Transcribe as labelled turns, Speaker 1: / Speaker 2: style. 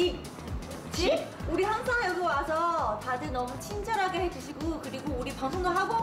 Speaker 1: 집. 집? 우리 항상 여기 와서 다들 너무 친절하게 해주시고 그리고 우리 방송도 하고